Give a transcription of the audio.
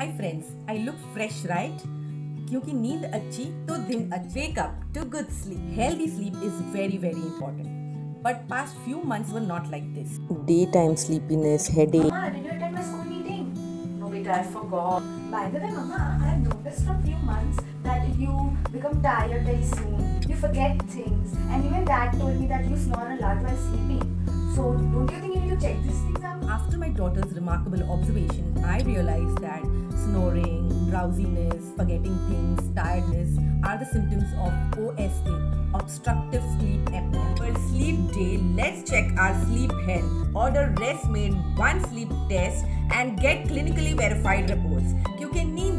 Hi friends I look fresh right क्योंकि नींद अच्छी तो दिन अच्छे wake up to good sleep healthy sleep is very very important but past few months were not like this daytime sleepiness headache Mama, did you attend my school meeting? No, beta, I forgot. By the way, Mama, I have noticed from few months that you become tired very soon. You forget things, and even Dad told me that you snore a lot while sleeping. So, don't you think you need to check these things out? after my daughter's remarkable observation i realized that snoring, drowsiness, forgetting things, tiredness are the symptoms of OSA, obstructive sleep apnea. For sleep day, let's check our sleep health. Order ResMed one sleep test and get clinically verified reports. You can need